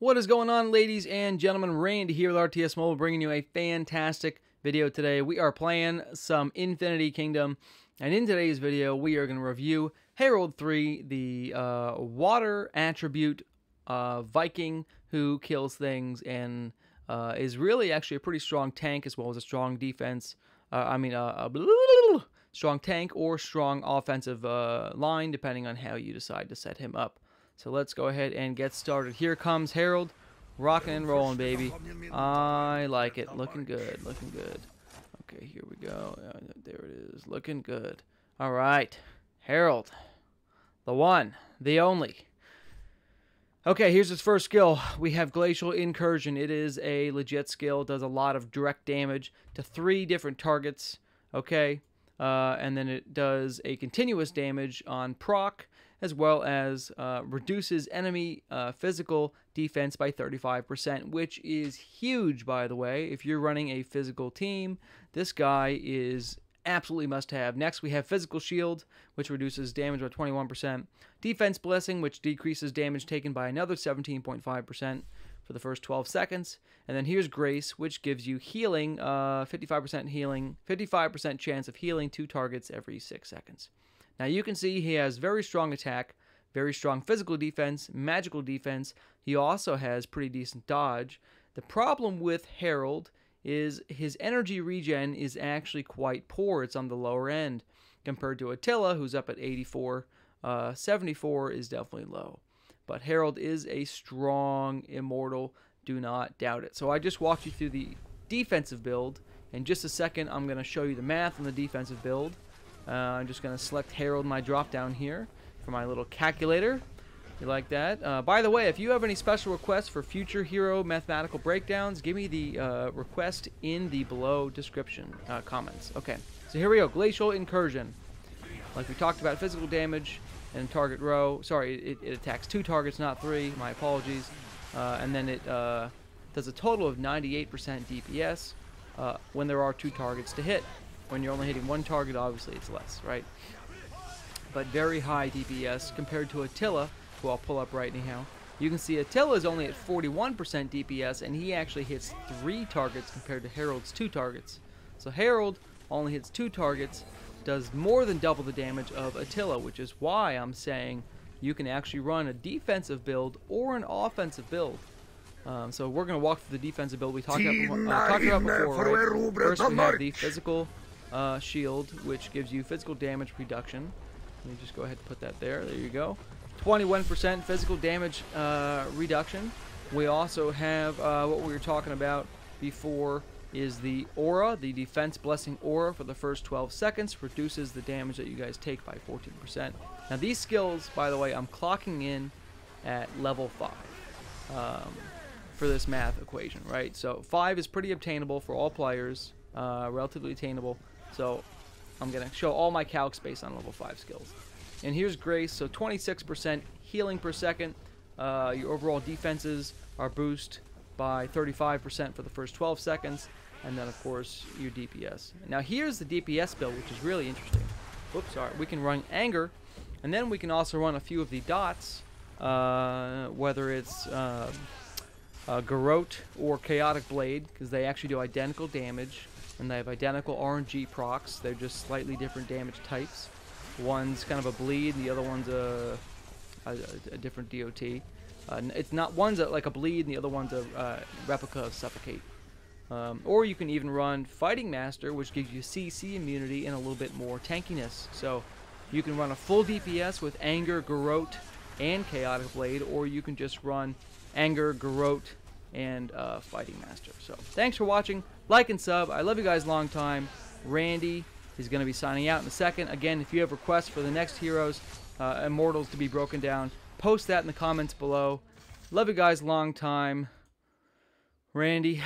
What is going on, ladies and gentlemen? Randy here with RTS Mobile, bringing you a fantastic video today. We are playing some Infinity Kingdom, and in today's video, we are going to review Herald 3, the uh, water attribute uh, Viking who kills things and uh, is really actually a pretty strong tank as well as a strong defense. Uh, I mean, uh, a strong tank or strong offensive uh, line, depending on how you decide to set him up. So let's go ahead and get started. Here comes Herald. Rocking and rolling, baby. I like it. Looking good. Looking good. Okay, here we go. Uh, there it is. Looking good. All right. Herald. The one. The only. Okay, here's his first skill. We have Glacial Incursion. It is a legit skill. Does a lot of direct damage to three different targets. Okay. Uh, and then it does a continuous damage on proc as well as uh, reduces enemy uh, physical defense by 35%, which is huge, by the way. If you're running a physical team, this guy is absolutely must have. Next, we have Physical Shield, which reduces damage by 21%. Defense Blessing, which decreases damage taken by another 17.5% for the first 12 seconds. And then here's Grace, which gives you healing, uh, 55% healing, 55% chance of healing two targets every 6 seconds. Now you can see he has very strong attack, very strong physical defense, magical defense. He also has pretty decent dodge. The problem with Herald is his energy regen is actually quite poor. It's on the lower end compared to Attila, who's up at 84. Uh, 74 is definitely low. But Herald is a strong immortal. Do not doubt it. So I just walked you through the defensive build. In just a second, I'm going to show you the math on the defensive build. Uh, I'm just going to select Herald my drop down here for my little calculator. You like that? Uh, by the way, if you have any special requests for future hero mathematical breakdowns, give me the uh, request in the below description uh, comments. Okay, so here we go. Glacial Incursion. Like we talked about, physical damage and target row. Sorry, it, it attacks two targets, not three. My apologies. Uh, and then it uh, does a total of 98% DPS when there are two targets to hit. When you're only hitting one target, obviously it's less, right? But very high DPS compared to Attila, who I'll pull up right now. You can see Attila is only at 41% DPS, and he actually hits three targets compared to Herald's two targets. So Herald only hits two targets, does more than double the damage of Attila, which is why I'm saying you can actually run a defensive build or an offensive build. Um, so we're going to walk through the defensive build we talked about, uh, talked about before. Right? First we have the physical uh, shield, which gives you physical damage reduction. Let me just go ahead and put that there. There you go. 21% physical damage uh, reduction. We also have uh, what we were talking about before is the aura, the defense blessing aura for the first 12 seconds reduces the damage that you guys take by 14%. Now these skills, by the way, I'm clocking in at level 5 um, for this math equation, right? So 5 is pretty obtainable for all players, uh, relatively attainable. So I'm going to show all my calcs based on level 5 skills. And here's Grace, so 26% healing per second. Uh, your overall defenses are boosted by 35% for the first 12 seconds. And then, of course, your DPS. Now, here's the DPS build, which is really interesting. Oops, sorry. We can run Anger, and then we can also run a few of the dots, uh, whether it's uh, uh, Garrote or Chaotic Blade, because they actually do identical damage and they have identical RNG procs. They're just slightly different damage types. One's kind of a bleed, the other one's a, a, a different DOT. Uh, it's not one's a, like a bleed, and the other one's a uh, replica of suffocate. Um, or you can even run Fighting Master, which gives you CC immunity and a little bit more tankiness. So you can run a full DPS with Anger, Garrote, and Chaotic Blade, or you can just run Anger, Garrote, and uh, Fighting Master. So thanks for watching. Like and sub. I love you guys long time. Randy is going to be signing out in a second. Again, if you have requests for the next heroes, uh, Immortals to be broken down, post that in the comments below. Love you guys long time. Randy,